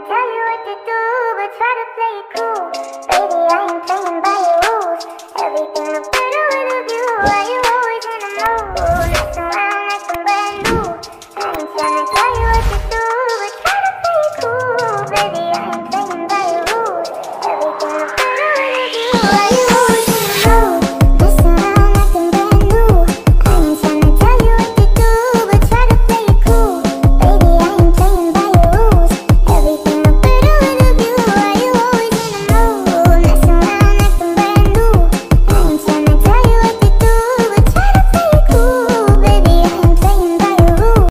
gonna tell you what to do, but try to play it cool. Baby, I ain't playing by your rules. Everything look better with a view. Why you always in a mood? Messing around like I'm brand new. I ain't trying to tell you what to do, but try to play it cool. Baby, I ain't playing.